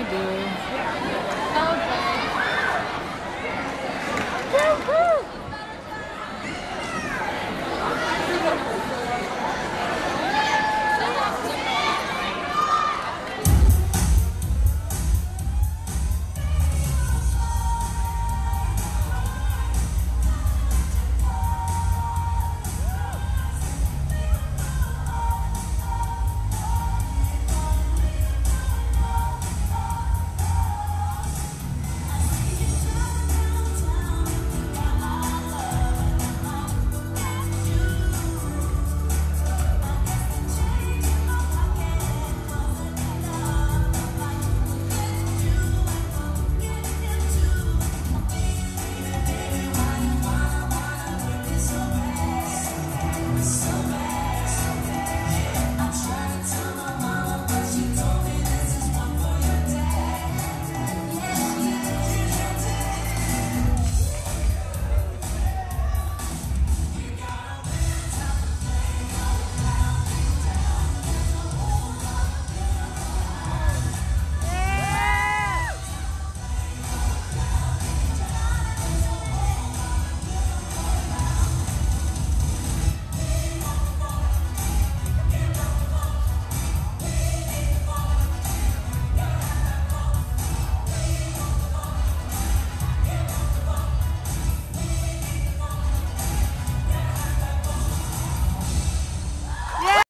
I do.